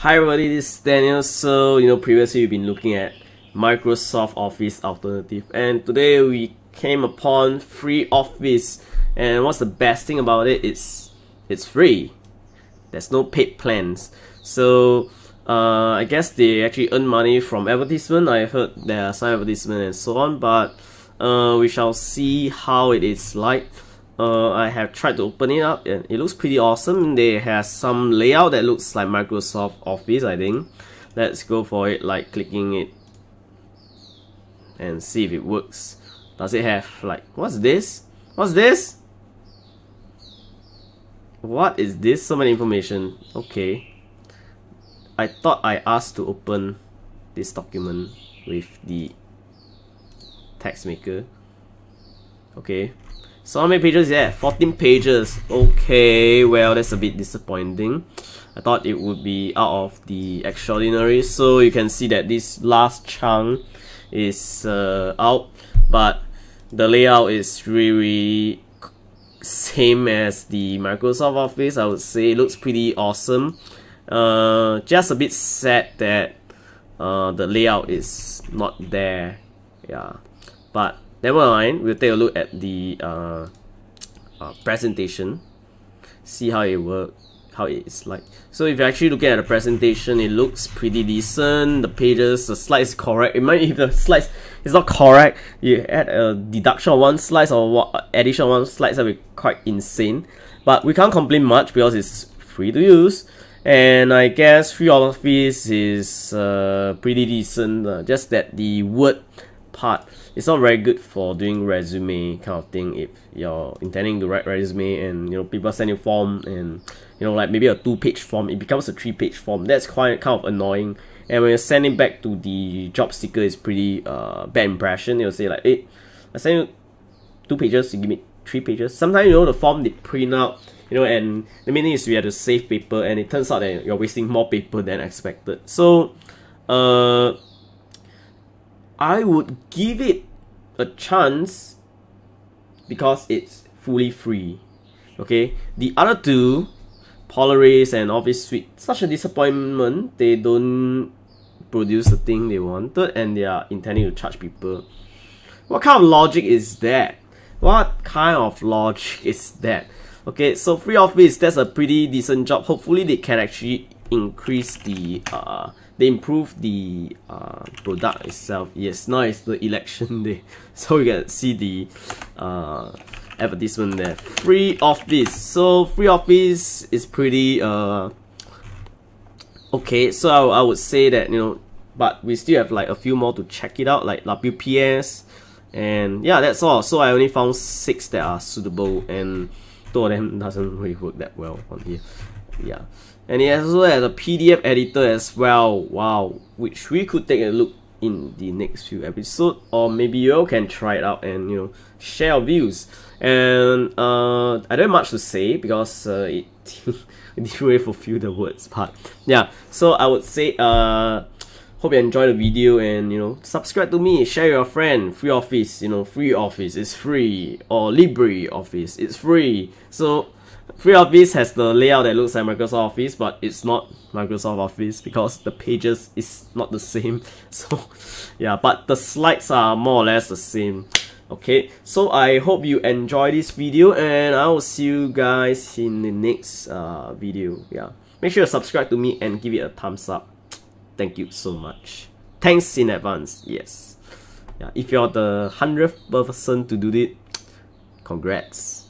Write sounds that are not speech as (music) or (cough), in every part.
Hi everybody, this is Daniel. So, you know, previously we've been looking at Microsoft Office alternative and today we came upon free office. And what's the best thing about it? Is it's free. There's no paid plans. So uh, I guess they actually earn money from advertisement. I heard there are some advertisement and so on but uh, we shall see how it is like uh, I have tried to open it up and it looks pretty awesome they have some layout that looks like Microsoft Office I think let's go for it like clicking it and see if it works. Does it have like what's this? What's this? What is this? So many information. Okay. I thought I asked to open this document with the TextMaker. Okay. So how many pages that? 14 pages. Okay, well that's a bit disappointing. I thought it would be out of the extraordinary. So you can see that this last chunk is uh, out but the layout is really same as the Microsoft Office I would say it looks pretty awesome uh, just a bit sad that uh, the layout is not there yeah but never mind we'll take a look at the uh, uh presentation see how it works how it's like. So if you're actually looking at the presentation, it looks pretty decent. The pages, the slides correct. It might if the slides is not correct, you add a deduction of one slide or what, addition of one slide, that would be quite insane. But we can't complain much because it's free to use. And I guess free office is uh, pretty decent. Uh, just that the word part it's not very good for doing resume kind of thing if you're intending to write resume and you know people send you form and you know like maybe a two page form it becomes a three page form. That's quite kind of annoying. And when you send it back to the job seeker it's pretty uh bad impression. They'll say like hey I send you two pages you give me three pages. Sometimes you know the form they print out you know and the meaning is we have to save paper and it turns out that you're wasting more paper than expected. So uh I would give it a chance because it's fully free. Okay? The other two Polaris and Office Suite such a disappointment. They don't produce the thing they wanted and they are intending to charge people. What kind of logic is that? What kind of logic is that? Okay so free office that's a pretty decent job. Hopefully they can actually increase the uh they improve the uh, product itself. Yes now it's the election (laughs) day. So you can see the uh, advertisement there. Free office. So free office is pretty uh okay. So I, I would say that you know but we still have like a few more to check it out like WPS and yeah that's all. So I only found six that are suitable and two of them doesn't really work that well on here yeah. And it also has a PDF editor as well. Wow. Which we could take a look in the next few episodes or maybe you all can try it out and you know share views. And uh, I don't have much to say because uh, it, (laughs) it didn't really fulfill the words part. Yeah. So I would say uh, hope you enjoy the video and you know subscribe to me. Share your friend. Free office. You know free office is free. Or libre office it's free. So Free Office has the layout that looks like Microsoft Office, but it's not Microsoft Office because the pages is not the (laughs) same. So, yeah, but the slides are more or less the same. Okay, so I hope you enjoy this video and I will see you guys in the next uh, video. Yeah, make sure you subscribe to me and give it a thumbs up. Thank you so much. Thanks in advance. Yes. Yeah, if you're the hundredth person to do it, congrats.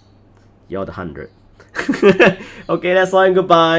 You're the hundred. (laughs) okay, that's all goodbye.